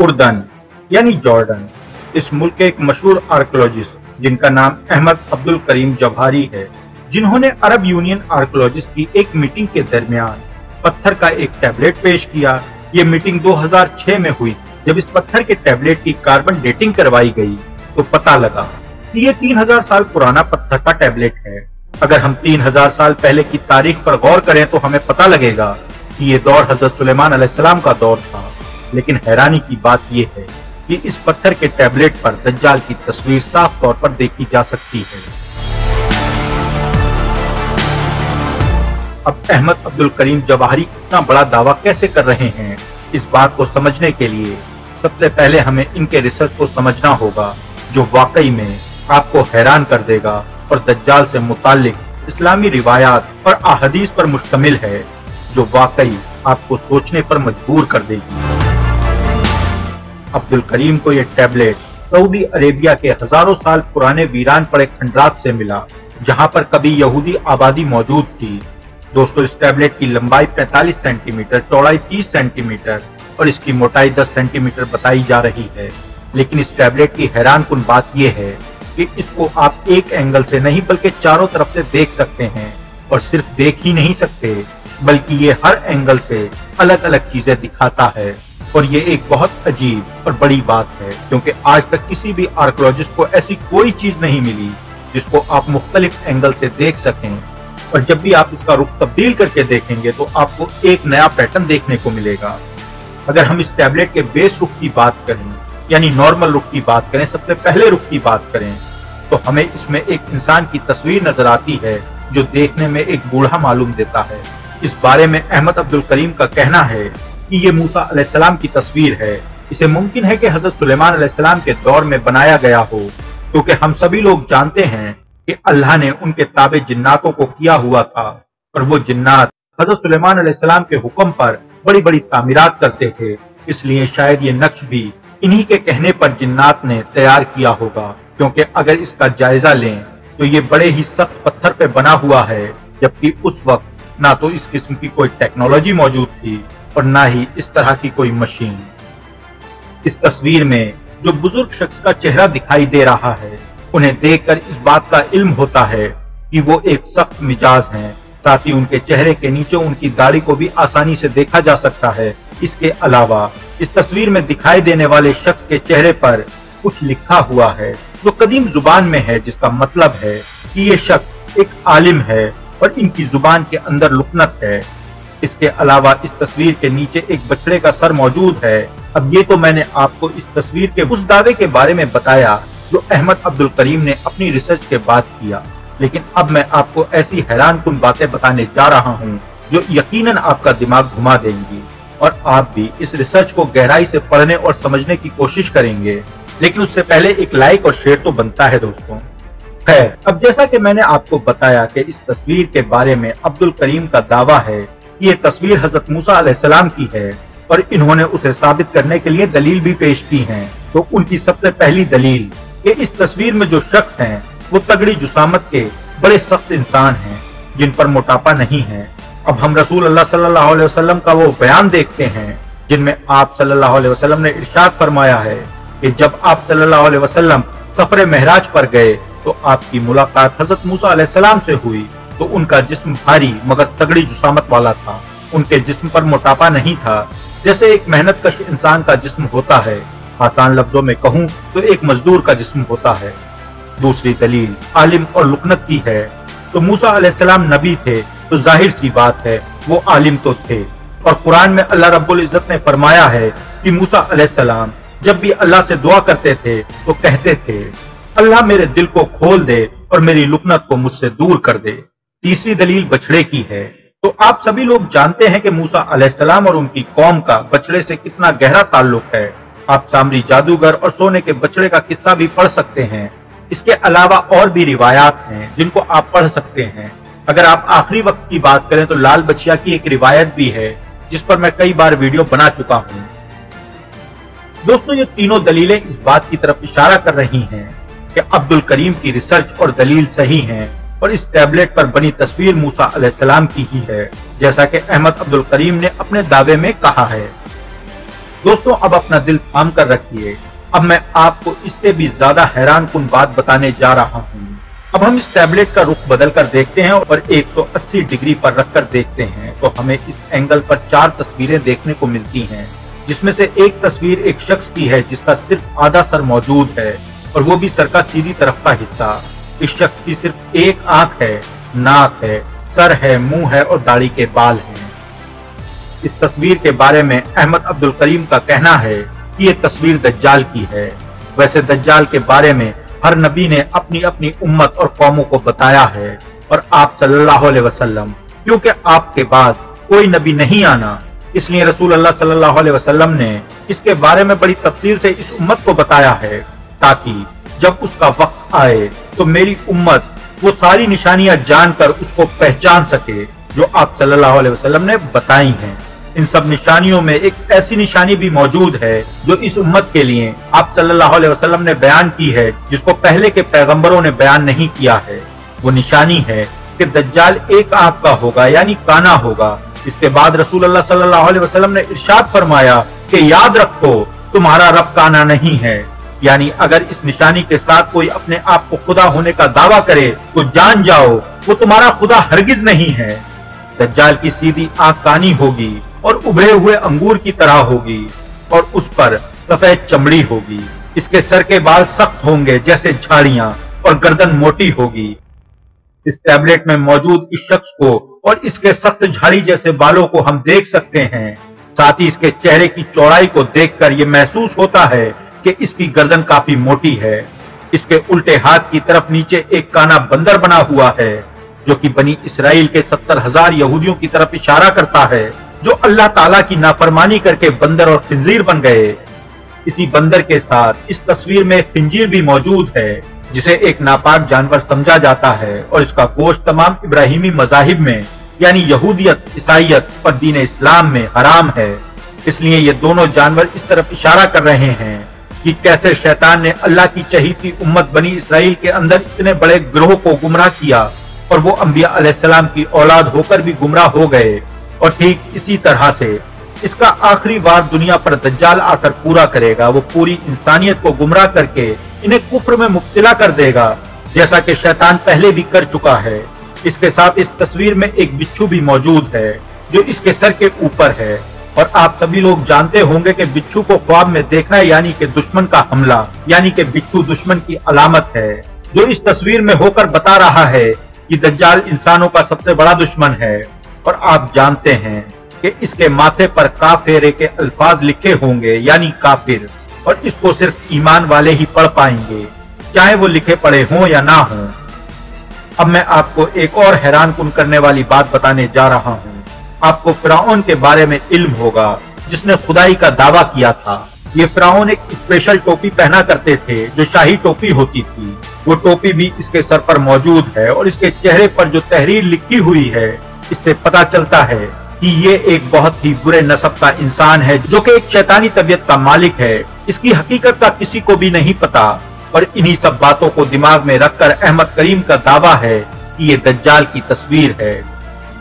उर्दन, यानी जॉर्डन, इस मुल्क के एक मशहूर आर्कोलॉजिस्ट जिनका नाम अहमद अब्दुल करीम जवाहरी है, जिन्होंने अरब यूनियन आर्कोलॉजिस्ट की एक मीटिंग के दरमियान पत्थर का एक टैबलेट पेश किया। ये मीटिंग 2006 में हुई। जब इस पत्थर के टैबलेट की कार्बन डेटिंग करवाई गई तो पता लगा कि ये 3000 साल पुराना पत्थर का टैबलेट है। अगर हम 3000 साल पहले की तारीख पर गौर करें तो हमें पता लगेगा कि ये दौर हज़रत सुलेमान का दौर था। लेकिन हैरानी की बात यह है कि इस पत्थर के टैबलेट पर दज्जाल की तस्वीर साफ़ तौर पर देखी जा सकती है। अब अहमद अब्दुल करीम जवाहरी इतना बड़ा दावा कैसे कर रहे हैं? इस बात को समझने के लिए सबसे पहले हमें इनके रिसर्च को समझना होगा, जो वाकई में आपको हैरान कर देगा और दज्जाल से मुतालिक इस्लामी रिवायात और अहदीस पर मुश्तमिल है, जो वाकई आपको सोचने पर मजबूर कर देगी। अब्दुल करीम को यह टैबलेट सऊदी अरेबिया के हज़ारों साल पुराने वीरान पड़े खंडरात से मिला, जहाँ पर कभी यहूदी आबादी मौजूद थी। दोस्तों, इस टैबलेट की लंबाई 45 सेंटीमीटर, चौड़ाई 30 सेंटीमीटर और इसकी मोटाई 10 सेंटीमीटर बताई जा रही है। लेकिन इस टैबलेट की हैरान कन बात यह है कि इसको आप एक एंगल से नहीं, बल्कि चारों तरफ़ से देख सकते हैं और सिर्फ़ देख ही नहीं सकते, बल्कि ये हर एंगल से अलग अलग चीज़ें दिखाता है। और ये एक बहुत अजीब और बड़ी बात है, क्योंकि आज तक किसी भी आर्कोलॉजिस्ट को ऐसी कोई चीज़ नहीं मिली जिसको आप मुख्तलिफ़ एंगल से देख सकें। और जब भी आप इसका रुख तब्दील करके देखेंगे तो आपको एक नया पैटर्न देखने को मिलेगा। अगर हम इस टैबलेट के बेस रुख की बात करें, यानी नॉर्मल रुख की बात करें, सबसे पहले रुख की बात करें तो हमें इसमें एक इंसान की तस्वीर नज़र आती है, जो देखने में एक बूढ़ा मालूम देता है। इस बारे में अहमद अब्दुल करीम का कहना है कि ये मूसा अलैहिस्सलाम की तस्वीर है। इसे मुमकिन है कि हज़रत सुलेमान अलैहिस्सलाम के दौर में बनाया गया हो, क्योंकि हम सभी लोग जानते हैं कि अल्लाह ने उनके ताबे जिन्नातों को किया हुआ था, और वो जिन्नात हज़रत सुलेमान अलैहिस्सलाम के हुक्म पर बड़ी बड़ी तामीरात करते थे। इसलिए शायद ये नक्श भी इन्हीं के कहने पर जिन्नात ने तैयार किया होगा, क्योंकि अगर इसका जायजा लें तो ये बड़े ही सख्त पत्थर पे बना हुआ है, जबकि उस वक्त ना तो इस किस्म की कोई टेक्नोलॉजी मौजूद थी और ना ही इस तरह की कोई मशीन। इस तस्वीर में जो बुज़ुर्ग शख्स का चेहरा दिखाई दे रहा है, उन्हें देखकर इस बात का इल्म होता है कि वो एक सख्त मिजाज हैं। साथ ही उनके चेहरे के नीचे उनकी दाढ़ी को भी आसानी से देखा जा सकता है। इसके अलावा इस तस्वीर में दिखाई देने वाले शख्स के चेहरे पर कुछ लिखा हुआ है, जो कदीम ज़ुबान में है, जिसका मतलब है कि ये शख्स एक आलिम है और इनकी ज़ुबान के अंदर लुकनत है। इसके अलावा इस तस्वीर के नीचे एक बछड़े का सर मौजूद है। अब ये तो मैंने आपको इस तस्वीर के उस दावे के बारे में बताया, जो अहमद अब्दुल करीम ने अपनी रिसर्च के बाद किया। लेकिन अब मैं आपको ऐसी हैरान कुन बातें बताने जा रहा हूँ, जो यकीनन आपका दिमाग घुमा देंगी। और आप भी इस रिसर्च को गहराई से पढ़ने और समझने की कोशिश करेंगे। लेकिन उससे पहले एक लाइक और शेयर तो बनता है दोस्तों। है अब जैसा कि मैंने आपको बताया कि इस तस्वीर के बारे में अब्दुल करीम का दावा है ये तस्वीर हज़रत मूसा की है और इन्होंने उसे साबित करने के लिए दलील भी पेश की है। तो उनकी सबसे पहली दलील कि इस तस्वीर में जो शख्स हैं, वो तगड़ी जुसामत के बड़े सख्त इंसान हैं, जिन पर मोटापा नहीं है। अब हम रसूल अल्लाह सल्लल्लाहु अलैहि वसल्लम का वो बयान देखते हैं, जिनमें आप सल्लल्लाहु अलैहि वसल्लम ने इरशाद फरमाया है कि जब आप सल्लल्लाहु अलैहि वसल्लम सफ़र महराज पर गए तो आपकी मुलाकात हज़रत मूसा अलैहिस्सलाम से हुई। तो उनका जिस्म भारी, मगर तगड़ी जुसामत वाला था। उनके जिस्म पर मोटापा नहीं था। जैसे एक मेहनत कश इंसान का जिस्म होता है, आसान लफ्जों में कहूँ तो एक मजदूर का जिस्म होता है। दूसरी दलील, आलिम और लुकनत की है। तो मूसा अलैहिस्सलाम नबी थे तो ज़ाहिर सी बात है, वो आलिम तो थे। और कुरान में अल्लाह रब्बुल इज़्ज़त ने फरमाया है कि मूसा अलैहिस्सलाम जब भी अल्लाह से दुआ करते थे तो कहते थे, अल्लाह मेरे दिल को खोल दे और मेरी लुकनत को मुझसे दूर कर दे। तीसरी दलील बछड़े की है। तो आप सभी लोग जानते हैं कि मूसा अलैहिस्सलाम और उनकी कौम का बछड़े से कितना गहरा ताल्लुक है। आप सामरी जादूगर और सोने के बछड़े का किस्सा भी पढ़ सकते हैं। इसके अलावा और भी रिवायात हैं जिनको आप पढ़ सकते हैं। अगर आप आखिरी वक्त की बात करें तो लाल बछिया की एक रिवायत भी है, जिस पर मैं कई बार वीडियो बना चुका हूँ। दोस्तों, ये तीनों दलीलें इस बात की तरफ़ इशारा कर रही हैं कि अब्दुल करीम की रिसर्च और दलील सही हैं। और इस टैबलेट पर बनी तस्वीर मूसा अलैहिस्सलाम की ही है, जैसा कि अहमद अब्दुल करीम ने अपने दावे में कहा है। दोस्तों, अब अपना दिल थाम कर रखिए। अब मैं आपको इससे भी ज़्यादा हैरान कुन बात बताने जा रहा हूँ। अब हम इस टैबलेट का रुख बदल कर देखते हैं और 180 डिग्री पर रखकर देखते हैं तो हमें इस एंगल पर चार तस्वीरें देखने को मिलती हैं, जिसमें से एक तस्वीर एक शख्स की है, जिसका सिर्फ़ आधा सर मौजूद है और वो भी सर का सीधी तरफ़ का हिस्सा। इस शख्स की सिर्फ़ एक आँख है, नाक है, सर है, मुँह है और दाढ़ी के बाल हैं। इस तस्वीर के बारे में अहमद अब्दुल करीम का कहना है कि ये तस्वीर दज्जाल की है। वैसे दज्जाल के बारे में हर नबी ने अपनी अपनी उम्मत और कौमों को बताया है और आप सल्लल्लाहु अलैहि वसल्लम, क्योंकि आपके बाद कोई नबी नहीं आना। इसलिए रसूल अल्लाह सल्लल्लाहु अलैहि वसल्लम ने इसके बारे में बड़ी तफसील से इस उम्मत को बताया है, ताकि जब उसका वक्त आए तो मेरी उम्मत, वो सारी निशानियाँ जानकर उसको पहचान सके, जो आप सल्लल्लाहु अलैहि वसल्लम ने बताई हैं। इन सब निशानियों में एक ऐसी निशानी भी मौजूद है, जो इस उम्मत के लिए आप सल्लल्लाहु अलैहि वसल्लम ने बयान की है, जिसको पहले के पैगंबरों ने बयान नहीं किया है। वो निशानी है कि दज्जाल एक आँख का होगा, यानी काना होगा। इसके बाद रसूल अल्लाह सल्लल्लाहु अलैहि वसल्लम ने इरशाद फरमाया कि याद रखो, तुम्हारा रब काना नहीं है। यानी अगर इस निशानी के साथ कोई अपने आप को खुदा होने का दावा करे तो जान जाओ, वो तुम्हारा खुदा हरगिज नहीं है। दज्जाल की सीधी आँख कानी होगी और उभरे हुए अंगूर की तरह होगी और उस पर सफ़ेद चमड़ी होगी। इसके सर के बाल सख्त होंगे जैसे झाड़ियाँ और गर्दन मोटी होगी। इस टैबलेट में मौजूद इस शख्स को और इसके सख्त झाड़ी जैसे बालों को हम देख सकते हैं। साथ ही इसके चेहरे की चौड़ाई को देखकर ये महसूस होता है कि इसकी गर्दन काफ़ी मोटी है। इसके उल्टे हाथ की तरफ़ नीचे एक काना बंदर बना हुआ है, जो कि बनी इसराइल के सत्तर हज़ार यहूदियों की तरफ़ इशारा करता है, जो अल्लाह ताला की नाफरमानी करके बंदर और खिंजीर बन गए। इसी बंदर के साथ इस तस्वीर में खिंजीर भी मौजूद है, जिसे एक नापाक जानवर समझा जाता है और इसका गोश्त तमाम इब्राहिमी मजाहिब में, यानी यहूदियत ईसाइत और दीन इस्लाम में हराम है। इसलिए ये दोनों जानवर इस तरफ़ इशारा कर रहे हैं। कि कैसे शैतान ने अल्लाह की चहीती उम्मत बनी इसराइल के अंदर इतने बड़े ग्रोह को गुमराह किया और वो अम्बिया की औलाद होकर भी गुमराह हो गए। और ठीक इसी तरह से इसका आखिरी वार दुनिया पर दज्जाल आकर पूरा करेगा। वो पूरी इंसानियत को गुमराह करके इन्हें कुफर में मुब्तला कर देगा, जैसा कि शैतान पहले भी कर चुका है। इसके साथ इस तस्वीर में एक बिच्छू भी मौजूद है, जो इसके सर के ऊपर है। और आप सभी लोग जानते होंगे कि बिच्छू को ख्वाब में देखना यानी कि दुश्मन का हमला, यानी कि बिच्छू दुश्मन की अलामत है। जो इस तस्वीर में होकर बता रहा है कि दज्जाल इंसानों का सबसे बड़ा दुश्मन है। और आप जानते हैं कि इसके माथे पर काफेरे के अल्फाज लिखे होंगे, यानी काफिर, और इसको सिर्फ़ ईमान वाले ही पढ़ पाएँगे, चाहे वो लिखे पड़े हों या ना हों। अब मैं आपको एक और हैरान कुन करने वाली बात बताने जा रहा हूँ। आपको फ्राउन के बारे में इल्म होगा, जिसने खुदाई का दावा किया था। ये फ्राउन एक स्पेशल टोपी पहना करते थे, जो शाही टोपी होती थी। वो टोपी भी इसके सर पर मौजूद है और इसके चेहरे पर जो तहरीर लिखी हुई है, इससे पता चलता है कि ये एक बहुत ही बुरे नसब का इंसान है, जो कि एक शैतानी तबीयत का मालिक है। इसकी हकीकत का किसी को भी नहीं पता और इन्हीं सब बातों को दिमाग में रखकर अहमद करीम का दावा है कि ये दज्जाल की तस्वीर है।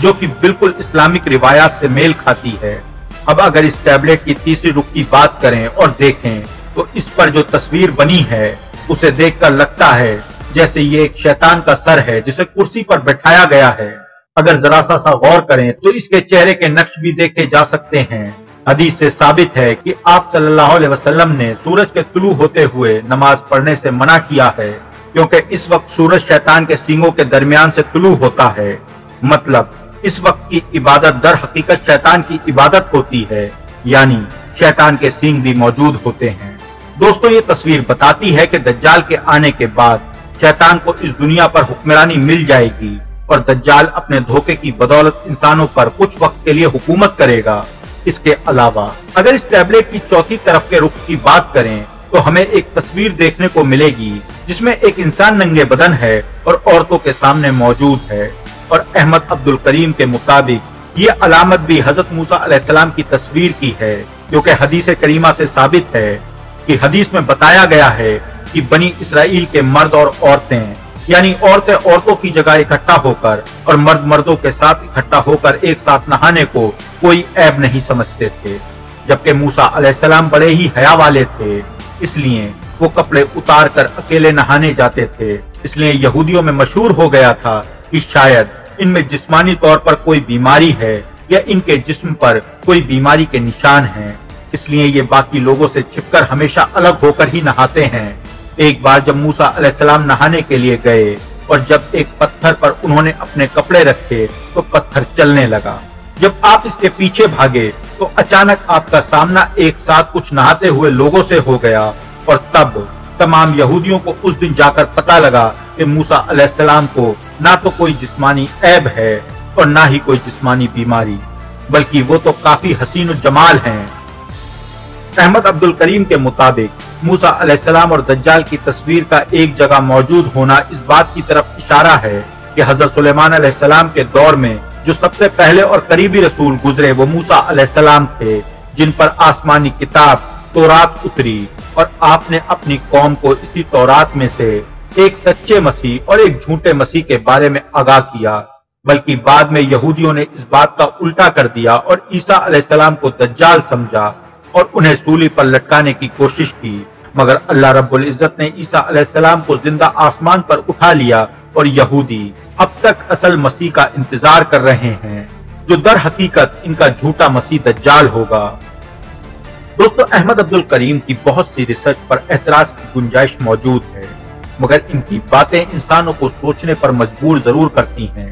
जो कि बिल्कुल इस्लामिक रिवायात से मेल खाती है। अब अगर इस टैबलेट की तीसरी रुख की बात करें और देखें तो इस पर जो तस्वीर बनी है, उसे देखकर लगता है जैसे ये एक शैतान का सर है जिसे कुर्सी पर बैठाया गया है। अगर जरा सा सा गौर करें तो इसके चेहरे के नक्श भी देखे जा सकते हैं। हदीस से साबित है कि आप सल्लल्लाहु अलैहि वसल्लम ने सूरज के तुलू होते हुए नमाज़ पढ़ने से मना किया है, क्योंकि इस वक्त सूरज शैतान के सींगों के दरमियान से तुलू होता है। मतलब इस वक्त की इबादत दर हकीकत शैतान की इबादत होती है, यानी शैतान के सींग भी मौजूद होते हैं। दोस्तों, ये तस्वीर बताती है कि दज्जाल के आने के बाद शैतान को इस दुनिया पर हुक्मरानी मिल जाएगी और दज्जाल अपने धोखे की बदौलत इंसानों पर कुछ वक्त के लिए हुकूमत करेगा। इसके अलावा, अगर इस टैबलेट की चौथी तरफ़ के रुख की बात करें तो हमें एक तस्वीर देखने को मिलेगी, जिसमें एक इंसान नंगे बदन है और औरतों के सामने मौजूद है। अहमद अब्दुल करीम के मुताबिक, ये अलामत भी हज़रत मूसा की तस्वीर की है क्योंकि हदीस करीमा से साबित है कि हदीस में बताया गया है कि बनी इसराइल के मर्द और औरतें, यानी औरतें औरतों की जगह इकट्ठा होकर और मर्द मर्दों के साथ इकट्ठा होकर एक साथ नहाने को कोई ऐब नहीं समझते थे, जबकि मूसा अलैहिस्सलाम बड़े ही हया वाले थे, इसलिए वो कपड़े उतार कर अकेले नहाने जाते थे, इसलिए यहूदियों में मशहूर हो गया था कि शायद इनमें जिस्मानी तौर पर कोई बीमारी है या इनके जिस्म पर कोई बीमारी के निशान हैं। इसलिए ये बाकी लोगों से छिपकर हमेशा अलग होकर ही नहाते हैं। एक बार जब मूसा अलैहिस्सलाम नहाने के लिए गए और जब एक पत्थर पर उन्होंने अपने कपड़े रखे तो पत्थर चलने लगा। जब आप इसके पीछे भागे तो अचानक आपका सामना एक साथ कुछ नहाते हुए लोगों से हो गया और तब तमाम यहूदियों को उस दिन जाकर पता लगा कि मूसा अलैहिस्सलाम को ना तो कोई जिस्मानी ऐब है और ना ही कोई जिस्मानी बीमारी, बल्कि वो तो काफ़ी हसीन जमाल हैं। अहमद अब्दुल करीम के मुताबिक मूसा अलैहिस्सलाम और दज्जाल की तस्वीर का एक जगह मौजूद होना इस बात की तरफ़ इशारा है कि हज़रत सुलेमान अलैहिस्सलाम के दौर में जो सबसे पहले और करीबी रसूल गुजरे वो मूसा अलैहिस्सलाम थे, जिन पर आसमानी किताब तौरात उतरी और आपने अपनी कौम को इसी तौरात में से एक सच्चे मसीह और एक झूठे मसीह के बारे में आगाह किया, बल्कि बाद में यहूदियों ने इस बात का उल्टा कर दिया और ईसा अलैहिस्सलाम को दज्जाल समझा और उन्हें सूली पर लटकाने की कोशिश की। मगर अल्लाह रब्बुल इज़्ज़त ने ईसा अलैहिस्सलाम को ज़िंदा आसमान पर उठा लिया और यहूदी अब तक असल मसीह का इंतज़ार कर रहे हैं, जो दर हकीकत इनका झूठा मसीह दज्जाल होगा। दोस्तों, अहमद अब्दुल करीम की बहुत सी रिसर्च पर एतराज़ की गुंजाइश मौजूद है। मगर इनकी बातें इंसानों को सोचने पर मजबूर ज़रूर करती हैं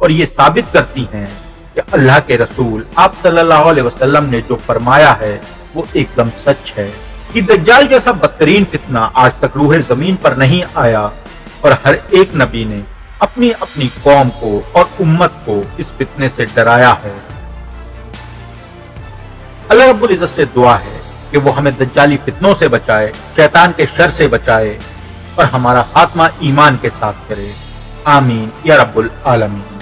और ये साबित करती हैं कि अल्लाह के रसूल आप सल्लल्लाहु अलैहि वसल्लम ने जो फरमाया है, वो एकदम सच है कि दज्जाल जैसा बदतरीन फितना आज तक रूह ज़मीन पर नहीं आया और हर एक नबी ने अपनी अपनी कौम को और उम्मत को इस फितने से डराया है। अल्लाह रब्बुल इज़्ज़त से दुआ है कि वो हमें दज्जाली फितनों से बचाए, शैतान के शर से बचाए और हमारा खात्मा ईमान के साथ करे। आमीन। या रब्बुल आलमीन।